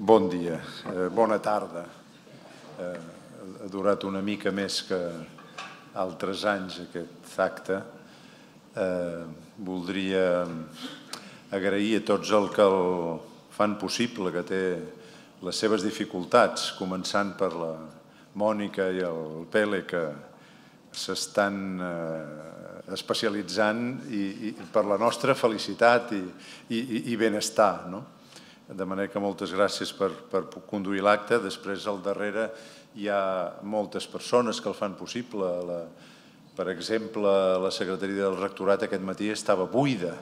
Bon dia, eh, bona tarda. Eh, ha durat una mica més que altres anys aquest acte. Eh, voldria agrair a tots el que el fan possible, que té les seves dificultats, començant per la Mònica i el Pele, que s'estan eh, especialitzant i, per la nostra felicitat i, i benestar. No? De manera que moltes gràcies per, per conduir l'acte. Després, al darrere, hi ha moltes persones que el fan possible. La, per exemple, la secretaria del rectorat aquest matí estava buida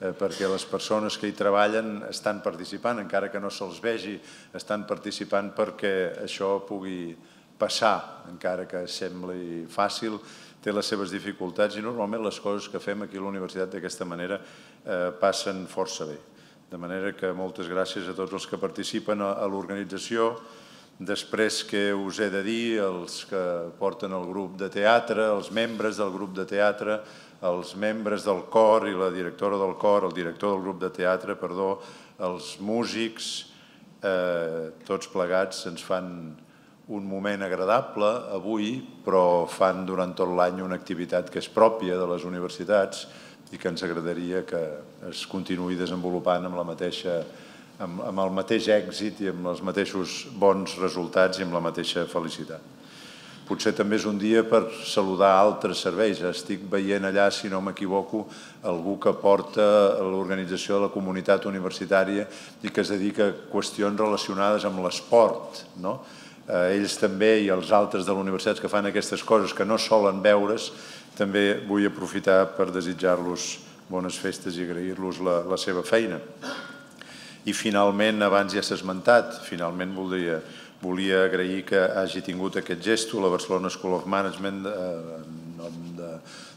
eh, perquè les persones que hi treballen estan participant, encara que no se'ls vegi, estan participant perquè això pugui passar, encara que sembli fàcil, té les seves dificultats i normalment les coses que fem aquí a la universitat d'aquesta manera eh, passen força bé. De manera que moltes gràcies a tots els que participen a, l'organització, Després que us he de dir, els que porten el grup de teatre, els membres del grup de teatre, els membres del cor i la directora del cor, el director del grup de teatre, perdó, els músics, eh, tots plegats ens fan un moment agradable avui, però fan durant tot l'any una activitat que és pròpia de les universitats i que ens agradaria que es continuï desenvolupant amb la mateixa amb, amb el mateix èxit i amb els mateixos bons resultats i amb la mateixa felicitat. Potser també és un dia per saludar altres serveis. Estic veient allà, si no m'equivoco, algú que porta l'organització de la comunitat universitària i que es dedica a qüestions relacionades amb l'esport. No? Eh, ells també i els altres de la universitat que fan aquestes coses que no solen veure's, també vull aprofitar per desitjar-los bones festes i agrair-los la, la seva feina. I finalment, abans ja s'ha esmentat, finalment voldria, volia agrair que hagi tingut aquest gesto la Barcelona School of Management, eh, en nom de,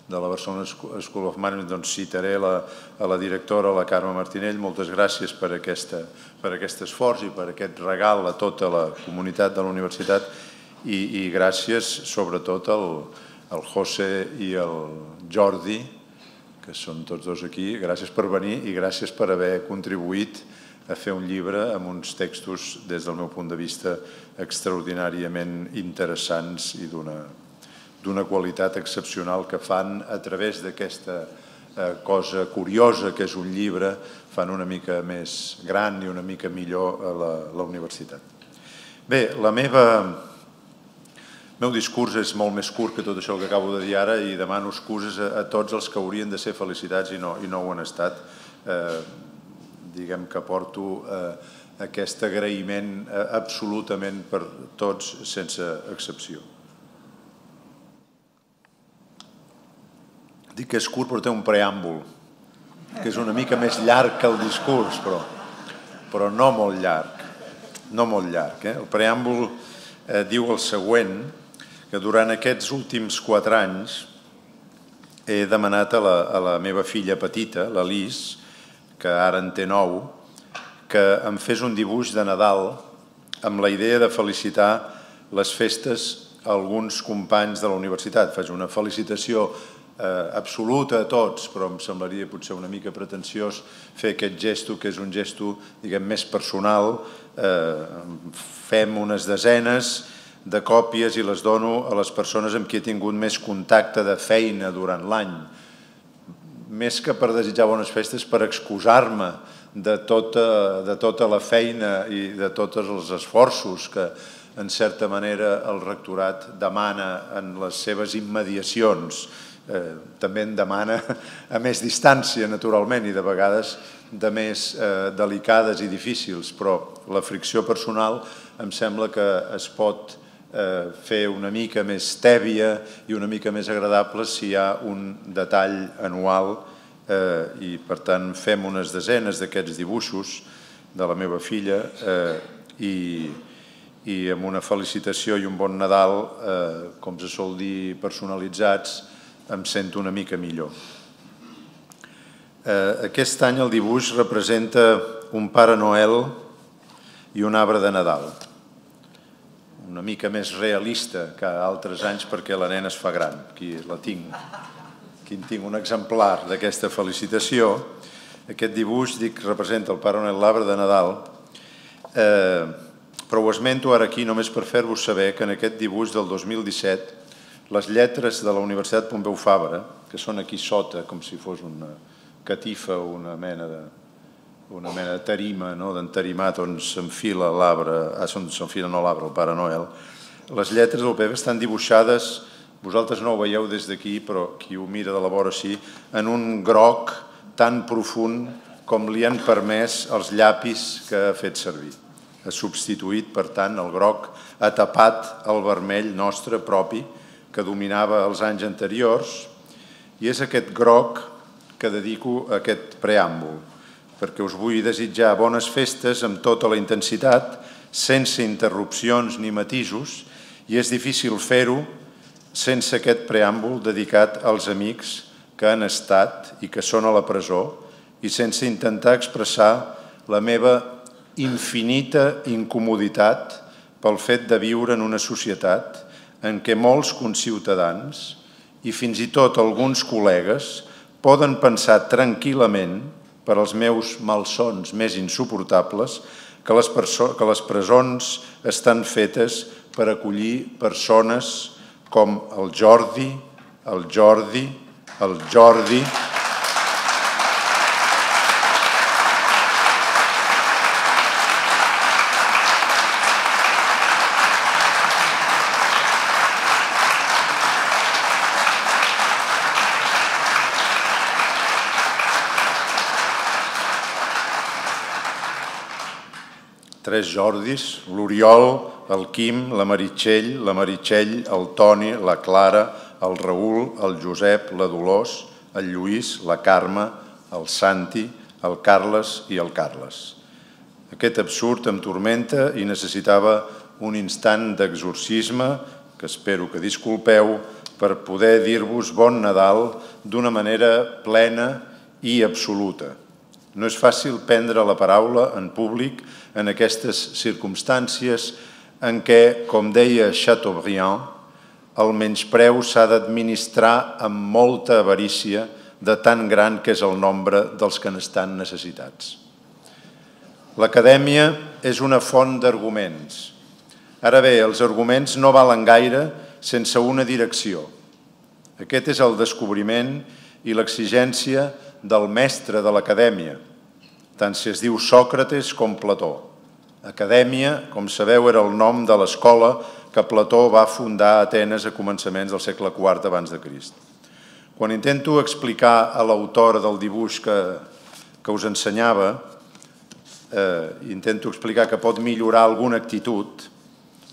de la Barcelona School of Management, doncs citaré a la directora, la Carme Martinell, moltes gràcies per, aquesta, per aquest esforç i per aquest regal a tota la comunitat de la universitat i, i gràcies sobretot al, al José i al Jordi, que són tots dos aquí, gràcies per venir i gràcies per haver contribuït a fer un llibre amb uns textos, des del meu punt de vista, extraordinàriament interessants i d'una qualitat excepcional que fan a través d'aquesta eh, cosa curiosa que és un llibre, fan una mica més gran i una mica millor a la, la universitat. Bé, la meva, el meu discurs és molt més curt que tot això que acabo de dir ara i demano excuses a, tots els que haurien de ser felicitats i no, i no ho han estat. Eh, diguem que porto eh, aquest agraïment eh, absolutament per tots sense excepció. Dic que és curt però té un preàmbul, que és una mica més llarg que el discurs, però, però no molt llarg. No molt llarg. Eh? El preàmbul eh, diu el següent, que durant aquests últims quatre anys he demanat a la, a la meva filla petita, la Lis, que ara en té nou, que em fes un dibuix de Nadal amb la idea de felicitar les festes a alguns companys de la universitat. Faig una felicitació eh, absoluta a tots, però em semblaria potser una mica pretensiós fer aquest gesto, que és un gesto diguem, més personal. Eh, fem unes desenes de còpies i les dono a les persones amb qui he tingut més contacte de feina durant l'any més que per desitjar bones festes, per excusar-me de, tota, de tota la feina i de tots els esforços que, en certa manera, el rectorat demana en les seves immediacions. Eh, també en demana a més distància, naturalment, i de vegades de més eh, delicades i difícils, però la fricció personal em sembla que es pot eh, fer una mica més tèbia i una mica més agradable si hi ha un detall anual eh, i per tant fem unes desenes d'aquests dibuixos de la meva filla eh, i, i amb una felicitació i un bon Nadal, eh, com se sol dir personalitzats, em sento una mica millor. Eh, aquest any el dibuix representa un Pare Noel i un arbre de Nadal una mica més realista que altres anys perquè la nena es fa gran. Aquí la tinc. Aquí en tinc un exemplar d'aquesta felicitació. Aquest dibuix, dic, representa el Pare Noel l'arbre de Nadal Eh, però ho esmento ara aquí només per fer-vos saber que en aquest dibuix del 2017 les lletres de la Universitat Pompeu Fabra, que són aquí sota, com si fos una catifa o una mena de, una mena de tarima, no? d'entarimat on s'enfila l'arbre, ah, s'enfila no l'arbre, el Pare Noel, les lletres del PB estan dibuixades, vosaltres no ho veieu des d'aquí, però qui ho mira de la vora sí, en un groc tan profund com li han permès els llapis que ha fet servir. Ha substituït, per tant, el groc, ha tapat el vermell nostre propi, que dominava els anys anteriors, i és aquest groc que dedico a aquest preàmbul, perquè us vull desitjar bones festes amb tota la intensitat, sense interrupcions ni matisos, i és difícil fer-ho sense aquest preàmbul dedicat als amics que han estat i que són a la presó i sense intentar expressar la meva infinita incomoditat pel fet de viure en una societat en què molts conciutadans i fins i tot alguns col·legues poden pensar tranquil·lament per als meus malsons més insuportables que les, que les presons estan fetes per acollir persones com el Jordi, el Jordi, el Jordi, tres Jordis, l'Oriol, el Quim, la Meritxell, la Meritxell, el Toni, la Clara, el Raül, el Josep, la Dolors, el Lluís, la Carme, el Santi, el Carles i el Carles. Aquest absurd em tormenta i necessitava un instant d'exorcisme que espero que disculpeu per poder dir-vos bon Nadal d'una manera plena i absoluta. No és fàcil prendre la paraula en públic en aquestes circumstàncies en què, com deia Chateaubriand, el menyspreu s'ha d'administrar amb molta avarícia de tan gran que és el nombre dels que n'estan necessitats. L'acadèmia és una font d'arguments. Ara bé, els arguments no valen gaire sense una direcció. Aquest és el descobriment i l'exigència del mestre de l'acadèmia, tant si es diu Sòcrates com Plató. Acadèmia, com sabeu, era el nom de l'escola que Plató va fundar a Atenes a començaments del segle IV abans de Crist. Quan intento explicar a l'autora del dibuix que, que us ensenyava, eh, intento explicar que pot millorar alguna actitud,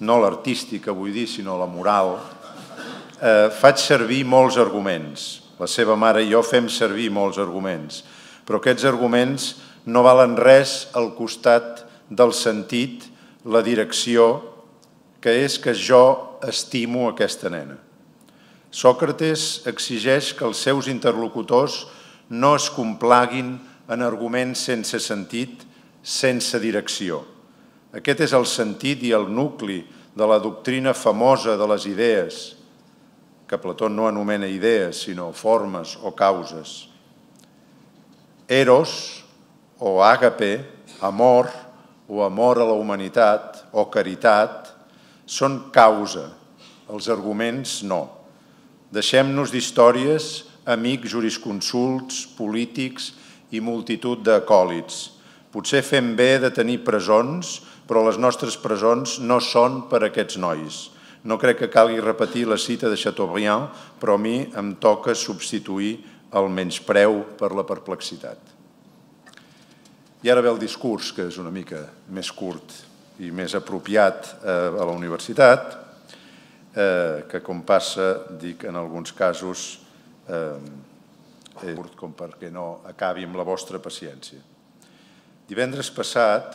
no l'artística vull dir, sinó la moral, eh, faig servir molts arguments. La seva mare i jo fem servir molts arguments, però aquests arguments no valen res al costat del sentit, la direcció, que és que jo estimo aquesta nena. Sòcrates exigeix que els seus interlocutors no es complaguin en arguments sense sentit, sense direcció. Aquest és el sentit i el nucli de la doctrina famosa de les idees, que Plató no anomena idees, sinó formes o causes. Eros, o àgape, amor, o amor a la humanitat o caritat són causa, els arguments no. Deixem-nos d'històries, amics jurisconsults, polítics i multitud d'acòlits. Potser fem bé de tenir presons, però les nostres presons no són per aquests nois. No crec que calgui repetir la cita de Chateaubriand, però a mi em toca substituir el menyspreu per la perplexitat. I ara ve el discurs, que és una mica més curt i més apropiat eh, a la universitat, eh, que com passa, dic en alguns casos, eh, curt com perquè no acabi amb la vostra paciència. Divendres passat,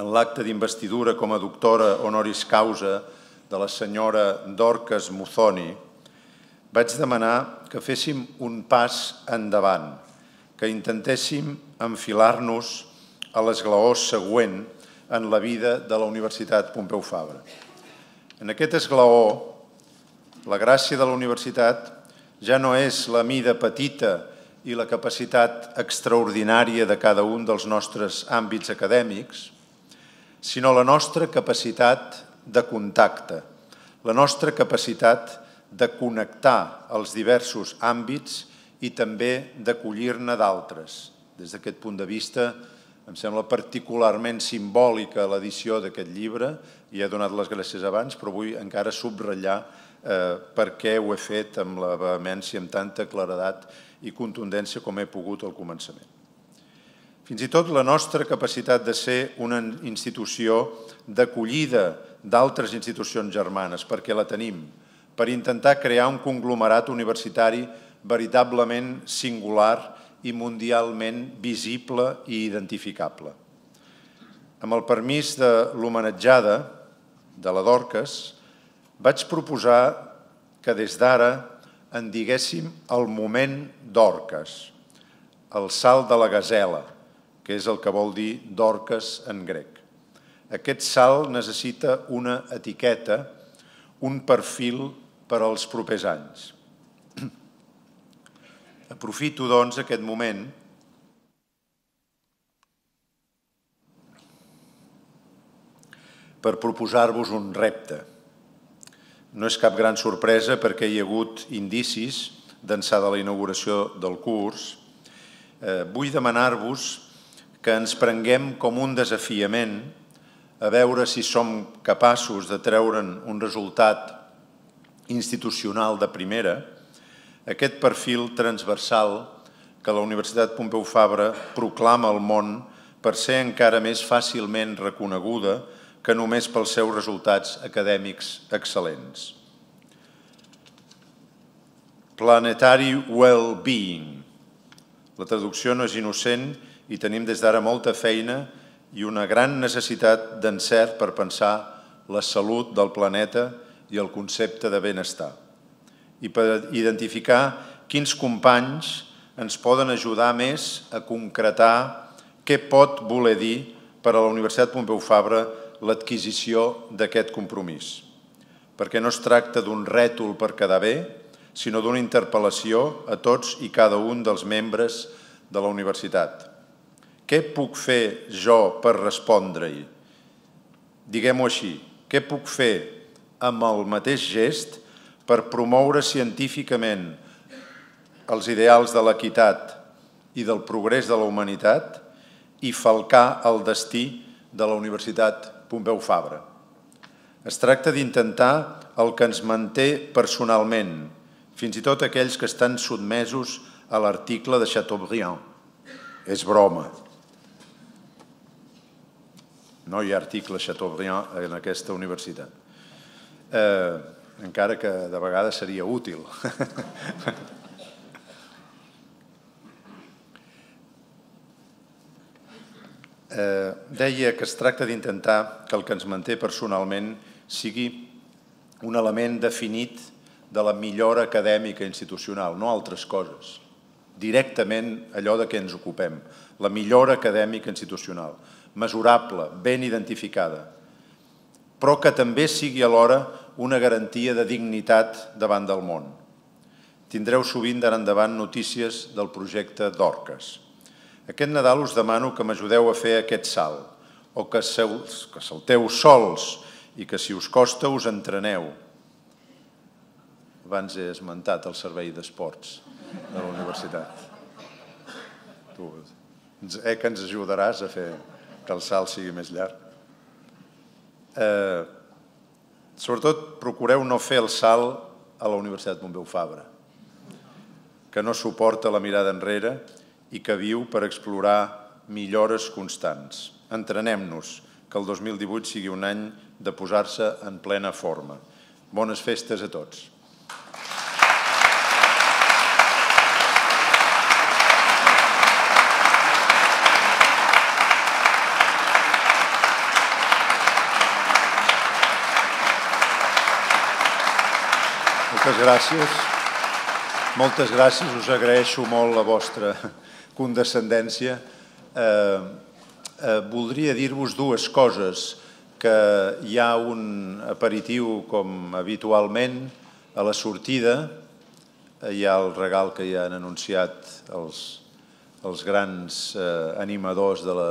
en l'acte d'investidura com a doctora honoris causa de la senyora Dorcas Muzoni, vaig demanar que féssim un pas endavant, que intentéssim enfilar-nos a l'esglaó següent en la vida de la Universitat Pompeu Fabra. En aquest esglaó, la gràcia de la universitat ja no és la mida petita i la capacitat extraordinària de cada un dels nostres àmbits acadèmics, sinó la nostra capacitat de contacte, la nostra capacitat de connectar els diversos àmbits i també d'acollir-ne d'altres. Des d'aquest punt de vista, em sembla particularment simbòlica l'edició d'aquest llibre, i he donat les gràcies abans, però vull encara subratllar eh, per què ho he fet amb la vehemència, amb tanta claredat i contundència com he pogut al començament. Fins i tot la nostra capacitat de ser una institució d'acollida d'altres institucions germanes, perquè la tenim, per intentar crear un conglomerat universitari veritablement singular i mundialment visible i identificable. Amb el permís de l'homenatjada de la Dorcas, vaig proposar que des d'ara en diguéssim el moment d'Orques, el salt de la gazela, que és el que vol dir d'Orques en grec. Aquest salt necessita una etiqueta, un perfil per als propers anys. Aprofito, doncs, aquest moment per proposar-vos un repte. No és cap gran sorpresa perquè hi ha hagut indicis d'ençà de la inauguració del curs. Eh, vull demanar-vos que ens prenguem com un desafiament a veure si som capaços de treure'n un resultat institucional de primera, aquest perfil transversal que la Universitat Pompeu Fabra proclama al món per ser encara més fàcilment reconeguda que només pels seus resultats acadèmics excel·lents. Planetary Well-Being. La traducció no és innocent i tenim des d'ara molta feina i una gran necessitat d'encert per pensar la salut del planeta i el concepte de benestar i per identificar quins companys ens poden ajudar més a concretar què pot voler dir per a la Universitat Pompeu Fabra l'adquisició d'aquest compromís, perquè no es tracta d'un rètol per quedar bé, sinó d'una interpel·lació a tots i cada un dels membres de la universitat. Què puc fer jo per respondre-hi? Diguem-ho així, què puc fer amb el mateix gest per promoure científicament els ideals de l'equitat i del progrés de la humanitat i falcar el destí de la Universitat Pompeu Fabra. Es tracta d'intentar el que ens manté personalment, fins i tot aquells que estan sotmesos a l'article de Chateaubriand. És broma. No hi ha article Chateaubriand en aquesta universitat. Eh, encara que de vegades seria útil. eh, deia que es tracta d'intentar que el que ens manté personalment sigui un element definit de la millora acadèmica institucional, no altres coses. Directament allò de què ens ocupem, la millora acadèmica institucional, mesurable, ben identificada, però que també sigui alhora una garantia de dignitat davant del món. Tindreu sovint d'ara endavant notícies del projecte d'Orques, aquest Nadal us demano que m'ajudeu a fer aquest salt, o que, que salteu sols i que si us costa us entreneu. Abans he esmentat el servei d'esports de la universitat. Tu, eh, que ens ajudaràs a fer que el salt sigui més llarg. Eh, sobretot, procureu no fer el salt a la Universitat Pompeu Fabra, que no suporta la mirada enrere i que viu per explorar millores constants. Entrenem-nos, que el 2018 sigui un any de posar-se en plena forma. Bones festes a tots. Moltes gràcies. Moltes gràcies, us agraeixo molt la vostra condescendència, eh, eh, voldria dir-vos dues coses, que hi ha un aperitiu com habitualment a la sortida, hi ha el regal que ja han anunciat els, els grans eh, animadors de la,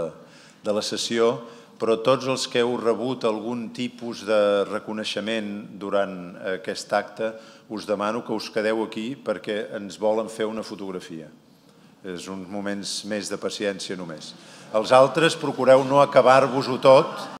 de la sessió, però tots els que heu rebut algun tipus de reconeixement durant aquest acte, us demano que us quedeu aquí perquè ens volen fer una fotografia. És uns moments més de paciència només. Els altres procureu no acabar-vos-ho tot